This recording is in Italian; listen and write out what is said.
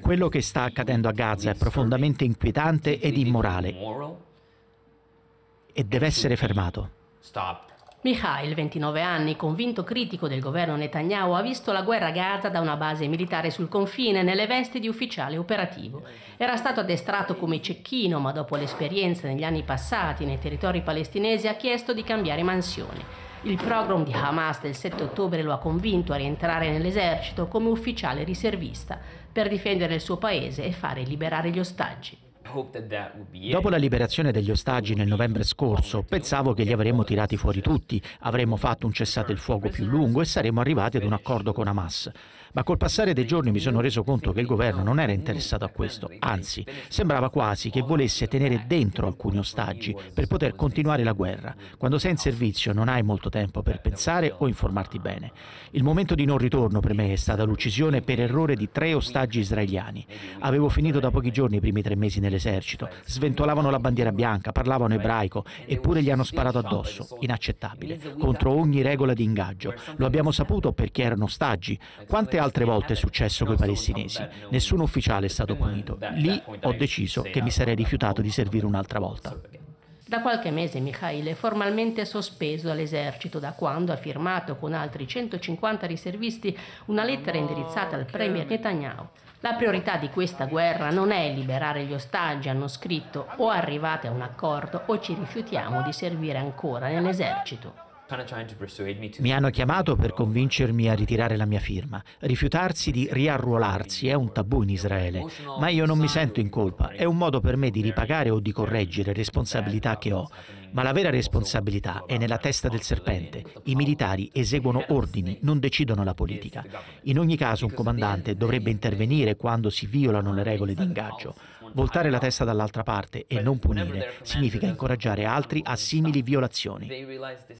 Quello che sta accadendo a Gaza è profondamente inquietante ed immorale e deve essere fermato. Mikhail, 29 anni, convinto critico del governo Netanyahu, ha visto la guerra a Gaza da una base militare sul confine nelle vesti di ufficiale operativo. Era stato addestrato come cecchino, ma dopo l'esperienza negli anni passati nei territori palestinesi ha chiesto di cambiare mansione. Il program di Hamas del 7 ottobre lo ha convinto a rientrare nell'esercito come ufficiale riservista per difendere il suo paese e fare liberare gli ostaggi. Dopo la liberazione degli ostaggi nel novembre scorso, pensavo che li avremmo tirati fuori tutti, avremmo fatto un cessate il fuoco più lungo e saremmo arrivati ad un accordo con Hamas. Ma col passare dei giorni mi sono reso conto che il governo non era interessato a questo, anzi, sembrava quasi che volesse tenere dentro alcuni ostaggi per poter continuare la guerra. Quando sei in servizio non hai molto tempo per pensare o informarti bene. Il momento di non ritorno per me è stata l'uccisione per errore di tre ostaggi israeliani. Avevo finito da pochi giorni i primi tre mesi nell'esercito, sventolavano la bandiera bianca, parlavano ebraico, eppure gli hanno sparato addosso. Inaccettabile, contro ogni regola di ingaggio. Lo abbiamo saputo perché erano ostaggi. Quante altre volte è successo con i palestinesi. Nessun ufficiale è stato punito. Lì ho deciso che mi sarei rifiutato di servire un'altra volta. Da qualche mese Mikhail è formalmente sospeso dall'esercito da quando ha firmato con altri 150 riservisti una lettera indirizzata al premier Netanyahu. La priorità di questa guerra non è liberare gli ostaggi, hanno scritto, o arrivate a un accordo o ci rifiutiamo di servire ancora nell'esercito. Mi hanno chiamato per convincermi a ritirare la mia firma. Rifiutarsi di riarruolarsi è un tabù in Israele, ma io non mi sento in colpa. È un modo per me di ripagare o di correggere responsabilità che ho. Ma la vera responsabilità è nella testa del serpente. I militari eseguono ordini, non decidono la politica. In ogni caso un comandante dovrebbe intervenire quando si violano le regole di ingaggio. Voltare la testa dall'altra parte e non punire significa incoraggiare altri a simili violazioni.